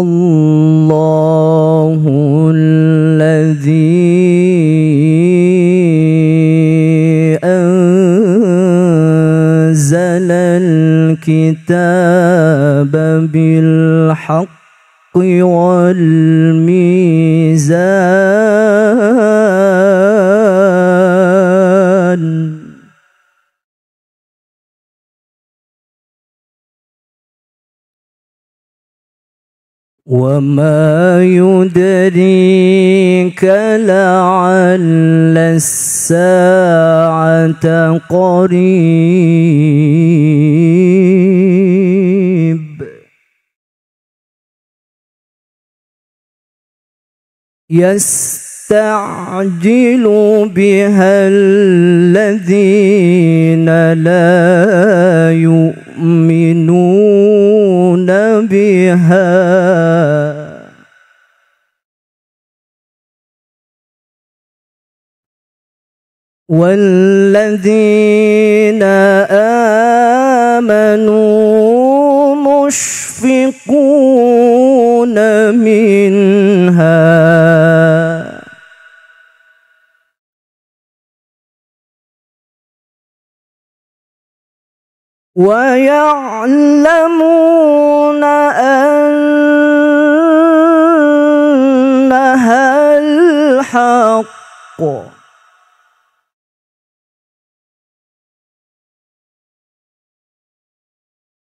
الله الذي أنزل الكتاب بالحق والميزان وما يدريك لعل الساعة قريب. يستعجل بها الذين لا يؤمنون بها والذين آمنوا مشفقون منها ويعلمون أنها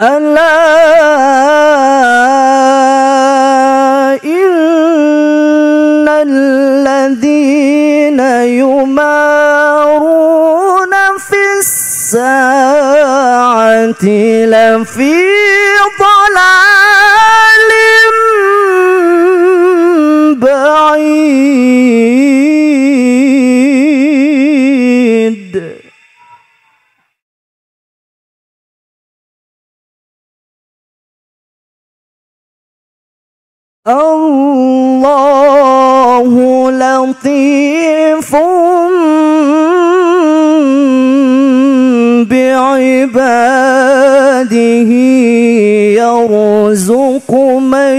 ألا إن الذين يمارون في الساعة لفي ضلال. لطيف بعباده يرزق من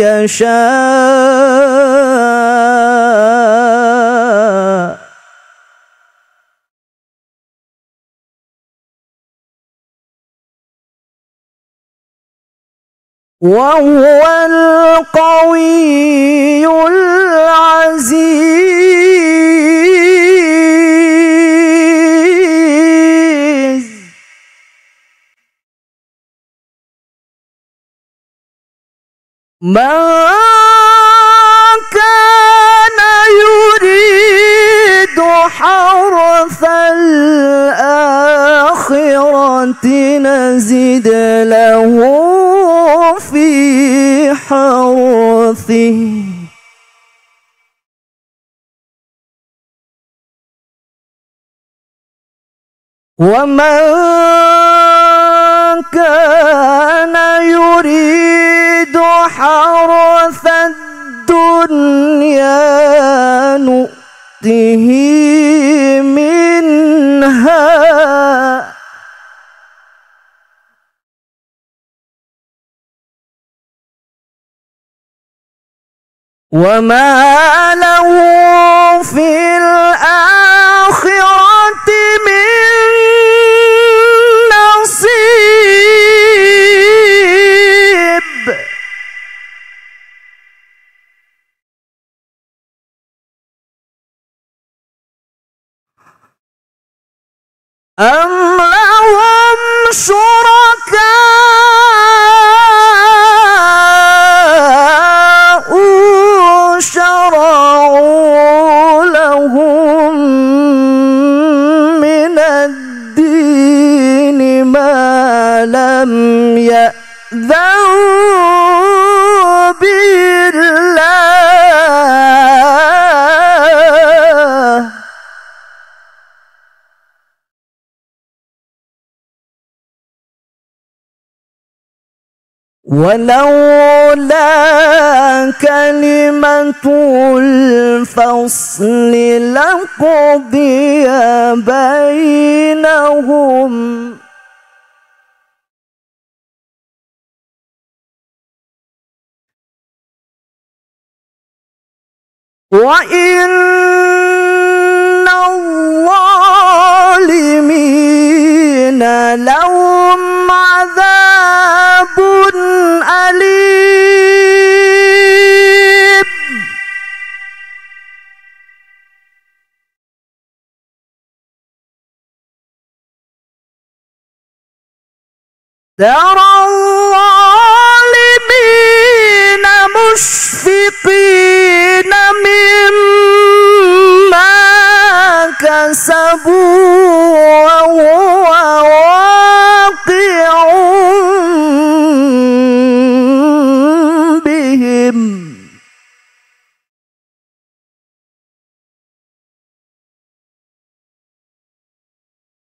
يشاء. وهو القوي العزيز. من نزد له في حرثه ومن كان يريد وما له في الآخرة من نصيب. أم من الدين ما لم يأذن يأذن بالله؟ ولولا كلمة الفصل لقضي بينهم وإن الظالمين لهم عذاب أليم ترى الظالمين مشفقين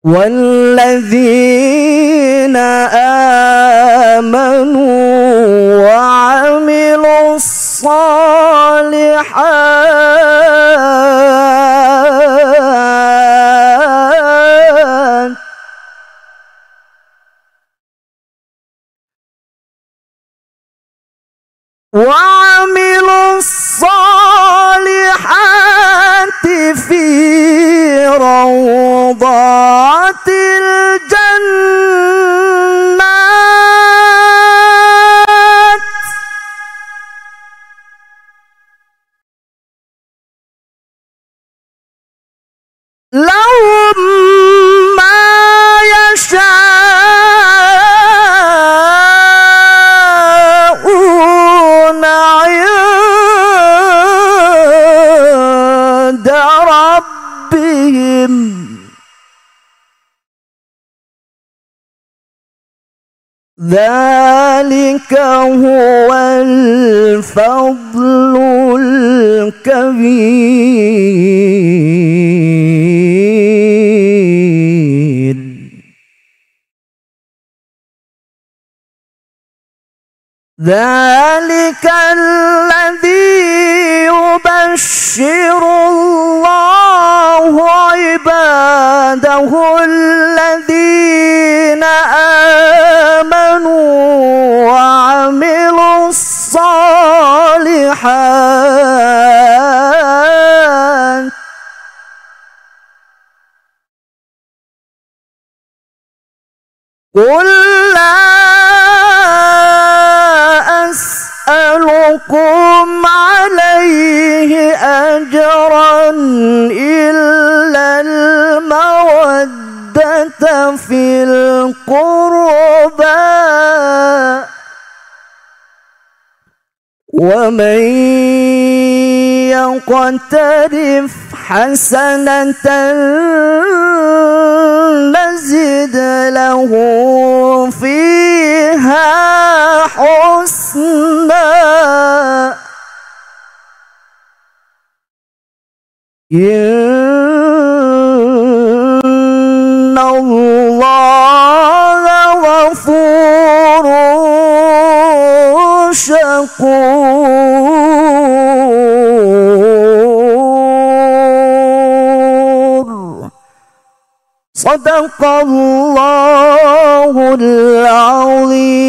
والذين آمنوا ذلك هو الفضل الكبير. ذلك الذي يبشر الله عباده الصالحات قل لا أسألكم عليه أجرا إلا المودة في القربى ومن يقترف حسنة نزد له فيها حسنا. إن شكور صدق الله العظيم.